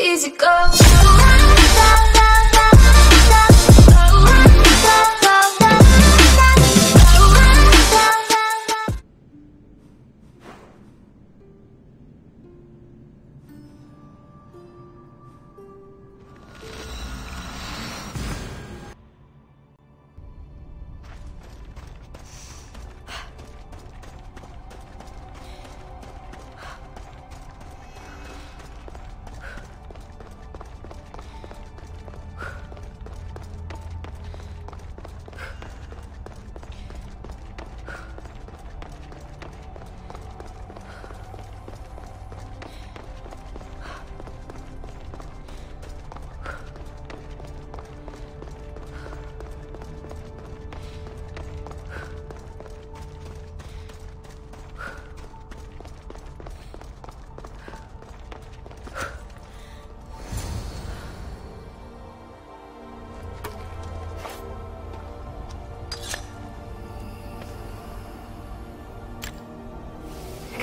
easy go.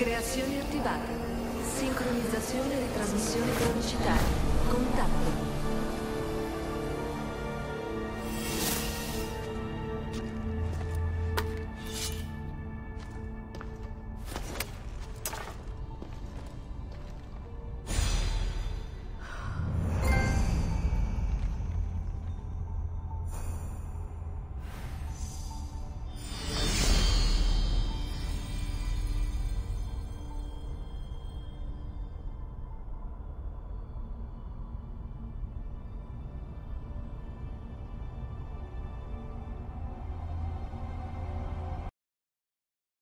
Creazione attivata. Sincronizzazione e trasmissione cronicitaria. Contatto.